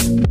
you